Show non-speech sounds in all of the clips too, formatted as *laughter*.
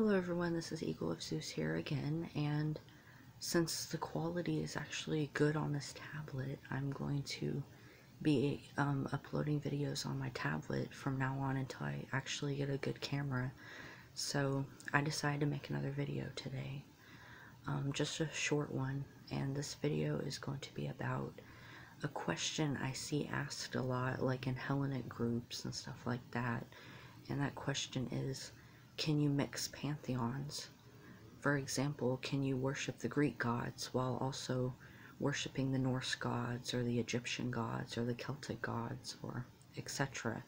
Hello everyone, this is Eagle of Zeus here again, and since the quality is actually good on this tablet, I'm going to be um, uploading videos on my tablet from now on until I actually get a good camera. So I decided to make another video today, um, just a short one, and this video is going to be about a question I see asked a lot, like in Hellenic groups and stuff like that, and that question is, can you mix pantheons? For example, can you worship the Greek gods while also worshiping the Norse gods or the Egyptian gods or the Celtic gods or etc.?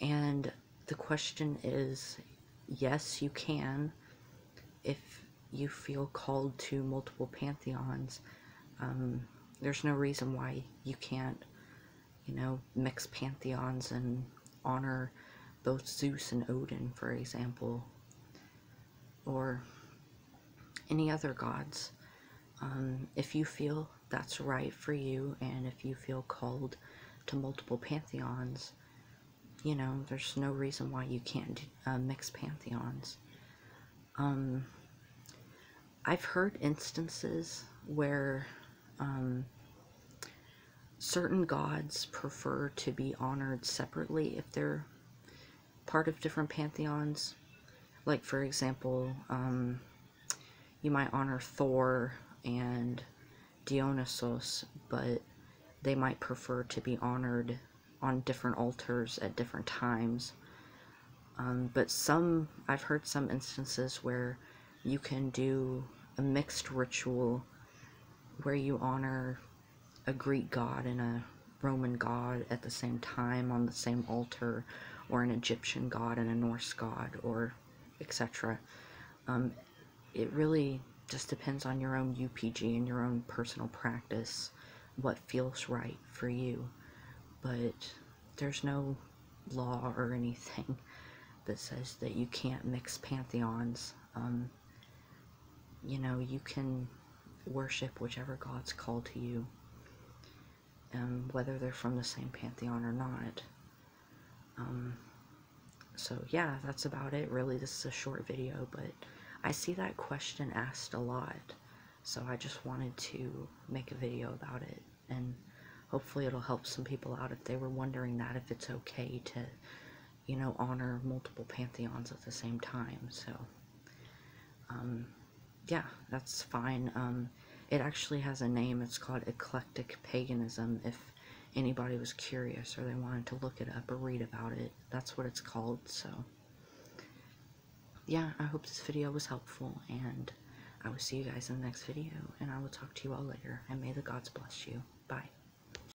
And the question is yes, you can if you feel called to multiple pantheons. Um, there's no reason why you can't, you know, mix pantheons and honor both Zeus and Odin, for example, or any other gods. Um, if you feel that's right for you, and if you feel called to multiple pantheons, you know, there's no reason why you can't uh, mix pantheons. Um, I've heard instances where um, certain gods prefer to be honored separately if they're part of different pantheons. Like, for example, um, you might honor Thor and Dionysos, but they might prefer to be honored on different altars at different times. Um, but some, I've heard some instances where you can do a mixed ritual where you honor a Greek god and a Roman god at the same time on the same altar, or an Egyptian god and a Norse god, or etc. Um, it really just depends on your own UPG and your own personal practice, what feels right for you. But there's no law or *laughs* anything that says that you can't mix pantheons. Um, you know, you can worship whichever god's called to you, um, whether they're from the same pantheon or not. Um, so yeah, that's about it. Really, this is a short video, but I see that question asked a lot. So I just wanted to make a video about it. And hopefully it'll help some people out if they were wondering that, if it's okay to, you know, honor multiple pantheons at the same time. So, um, yeah, that's fine. Um, it actually has a name. It's called eclectic paganism. If anybody was curious or they wanted to look it up or read about it, that's what it's called, so. Yeah, I hope this video was helpful, and I will see you guys in the next video, and I will talk to you all later, and may the gods bless you. Bye.